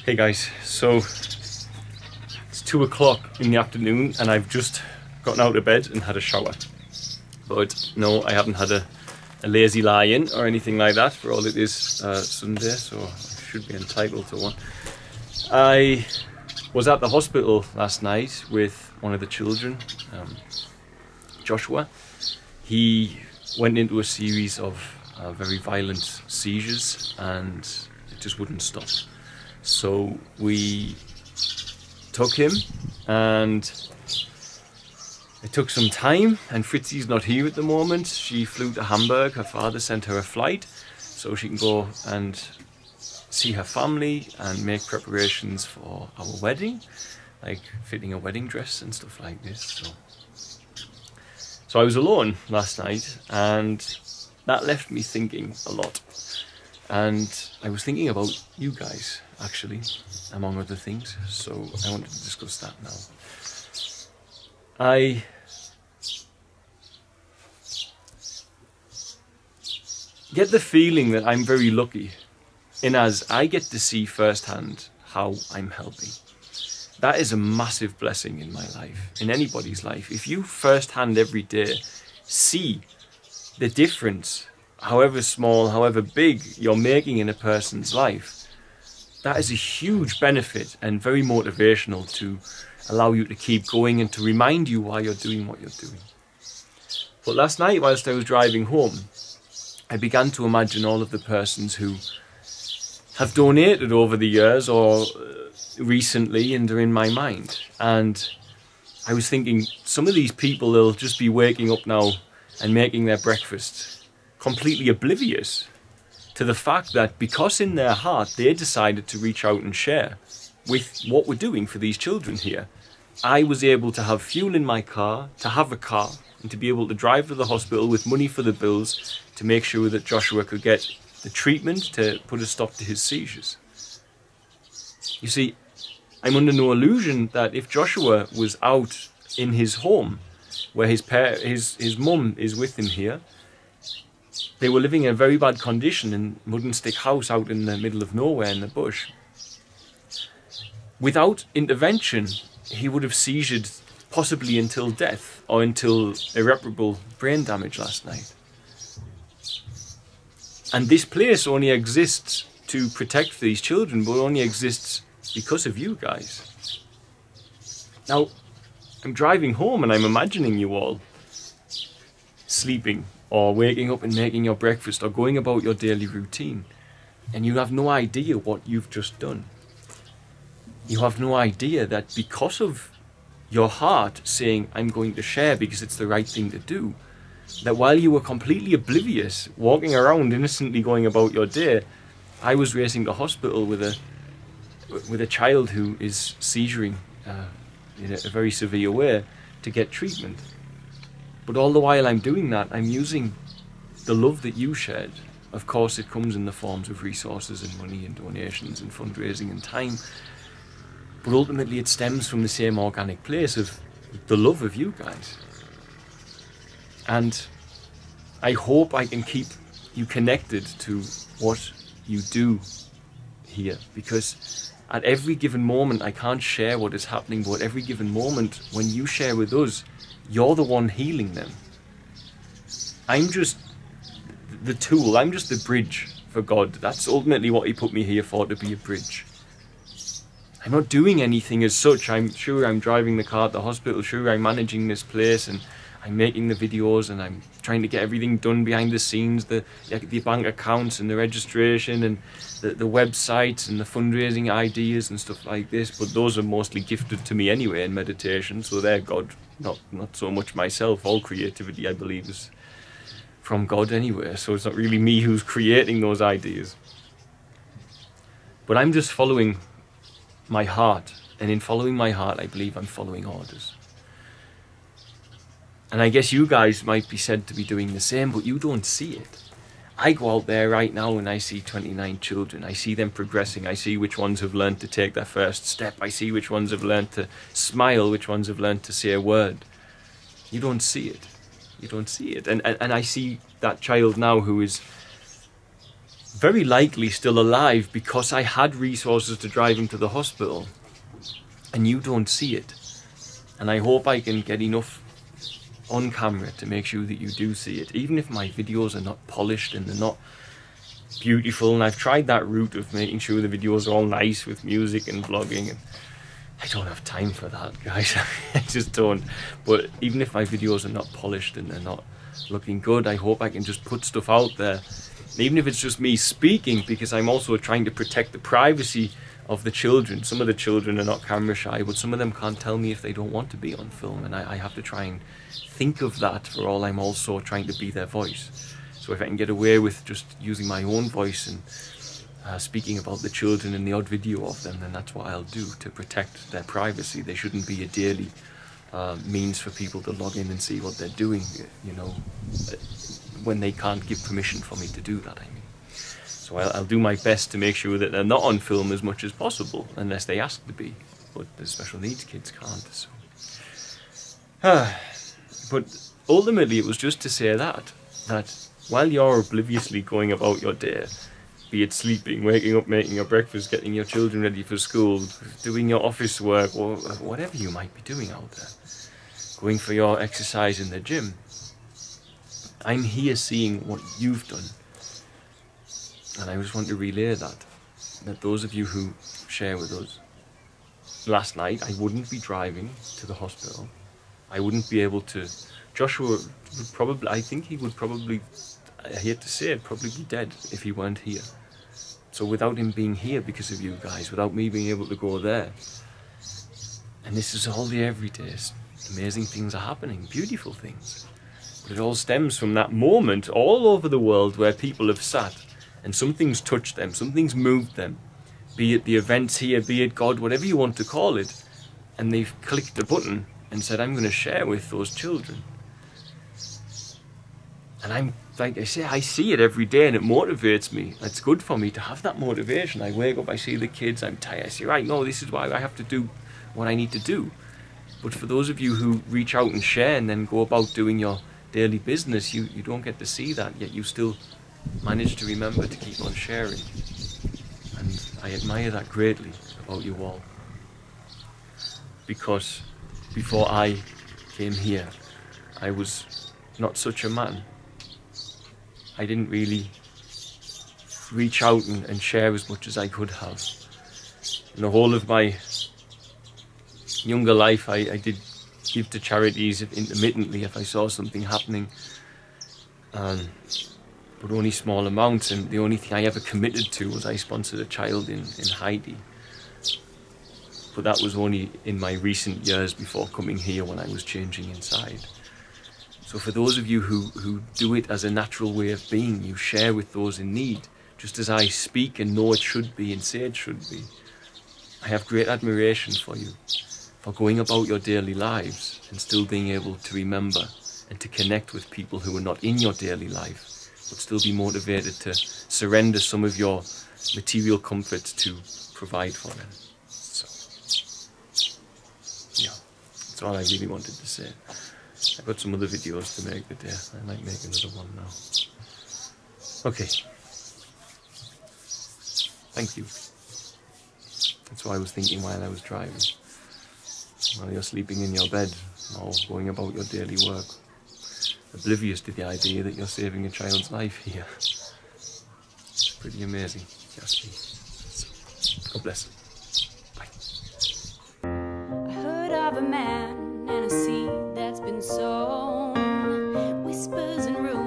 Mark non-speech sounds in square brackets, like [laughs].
Hey guys, so it's two o'clock in the afternoon and I've just gotten out of bed and had a shower. But no, I haven't had a, a lazy lie-in or anything like that for all it is uh, Sunday, so I should be entitled to one. I was at the hospital last night with one of the children, um, Joshua. He went into a series of uh, very violent seizures and it just wouldn't stop. So we took him and it took some time and Fritzi's not here at the moment. She flew to Hamburg. Her father sent her a flight so she can go and see her family and make preparations for our wedding, like fitting a wedding dress and stuff like this. So, so I was alone last night and that left me thinking a lot. And I was thinking about you guys, actually, among other things. So I wanted to discuss that now. I get the feeling that I'm very lucky in as I get to see firsthand how I'm helping. That is a massive blessing in my life, in anybody's life. If you firsthand every day see the difference, however small, however big, you're making in a person's life, that is a huge benefit and very motivational to allow you to keep going and to remind you why you're doing what you're doing. But last night, whilst I was driving home, I began to imagine all of the persons who have donated over the years or uh, recently and are in my mind. And I was thinking, some of these people, they'll just be waking up now and making their breakfast completely oblivious to the fact that because in their heart they decided to reach out and share with what we're doing for these children here, I was able to have fuel in my car, to have a car, and to be able to drive to the hospital with money for the bills to make sure that Joshua could get the treatment to put a stop to his seizures. You see, I'm under no illusion that if Joshua was out in his home, where his his his mum is with him here, they were living in a very bad condition in wooden stick house out in the middle of nowhere in the bush. Without intervention, he would have seizured possibly until death or until irreparable brain damage last night. And this place only exists to protect these children, but only exists because of you guys. Now, I'm driving home and I'm imagining you all sleeping or waking up and making your breakfast or going about your daily routine. And you have no idea what you've just done. You have no idea that because of your heart saying, I'm going to share because it's the right thing to do, that while you were completely oblivious, walking around innocently going about your day, I was racing to hospital with a with a child who is seizuring uh, in a, a very severe way to get treatment. But all the while I'm doing that, I'm using the love that you shed. Of course, it comes in the forms of resources and money and donations and fundraising and time. But ultimately, it stems from the same organic place of the love of you guys. And I hope I can keep you connected to what you do here because at every given moment I can't share what is happening, but at every given moment when you share with us, you're the one healing them. I'm just the tool, I'm just the bridge for God. That's ultimately what He put me here for to be a bridge. I'm not doing anything as such. I'm sure I'm driving the car at the hospital, sure I'm managing this place and I'm making the videos and I'm trying to get everything done behind the scenes, the the bank accounts and the registration and the, the websites and the fundraising ideas and stuff like this. But those are mostly gifted to me anyway in meditation, so they're God, not not so much myself. All creativity, I believe, is from God anyway. So it's not really me who's creating those ideas. But I'm just following my heart, and in following my heart, I believe I'm following orders. And I guess you guys might be said to be doing the same, but you don't see it. I go out there right now and I see 29 children. I see them progressing. I see which ones have learned to take their first step. I see which ones have learned to smile, which ones have learned to say a word. You don't see it. You don't see it. And, and, and I see that child now who is very likely still alive because I had resources to drive him to the hospital. And you don't see it. And I hope I can get enough on camera to make sure that you do see it. Even if my videos are not polished and they're not beautiful. And I've tried that route of making sure the videos are all nice with music and vlogging. And I don't have time for that, guys. [laughs] I just don't. But even if my videos are not polished and they're not looking good, I hope I can just put stuff out there. Even if it's just me speaking, because I'm also trying to protect the privacy of the children. Some of the children are not camera shy, but some of them can't tell me if they don't want to be on film. And I, I have to try and think of that for all I'm also trying to be their voice. So if I can get away with just using my own voice and uh, speaking about the children in the odd video of them, then that's what I'll do to protect their privacy. They shouldn't be a daily uh, means for people to log in and see what they're doing, you know, when they can't give permission for me to do that, I mean. So I'll, I'll do my best to make sure that they're not on film as much as possible, unless they ask to be. But the special needs kids can't, so. [sighs] Ah, but ultimately, it was just to say that, that while you're obliviously going about your day, be it sleeping, waking up, making your breakfast, getting your children ready for school, doing your office work, or whatever you might be doing out there, going for your exercise in the gym, I'm here seeing what you've done. And I just want to relay that. That those of you who share with us, last night I wouldn't be driving to the hospital. I wouldn't be able to. Joshua would probably, I think he would probably I hate to say it, probably be dead if he weren't here. So without him being here because of you guys, without me being able to go there, and this is all the everydays, amazing things are happening, beautiful things. But it all stems from that moment all over the world where people have sat and something's touched them, something's moved them, be it the events here, be it God, whatever you want to call it, and they've clicked a button and said, I'm going to share with those children. And I'm like I say, I see it every day and it motivates me. It's good for me to have that motivation. I wake up, I see the kids, I'm tired. I say, right, no, this is why I have to do what I need to do. But for those of you who reach out and share and then go about doing your daily business, you, you don't get to see that, yet you still manage to remember to keep on sharing. And I admire that greatly about you all. Because before I came here, I was not such a man. I didn't really reach out and, and share as much as I could have. In the whole of my younger life, I, I did give to charities intermittently if I saw something happening, um, but only small amounts. And the only thing I ever committed to was I sponsored a child in, in Haiti. But that was only in my recent years before coming here when I was changing inside. So for those of you who, who do it as a natural way of being, you share with those in need, just as I speak and know it should be and say it should be. I have great admiration for you, for going about your daily lives and still being able to remember and to connect with people who are not in your daily life, but still be motivated to surrender some of your material comforts to provide for them. So, yeah, that's all I really wanted to say. I've got some other videos to make, yeah, I might make another one now. Okay. Thank you. That's what I was thinking while I was driving. While you're sleeping in your bed or going about your daily work. Oblivious to the idea that you're saving a child's life here. It's pretty amazing, me. God bless. Bye. I heard of a man and a seed that's been sown. Whispers and rumors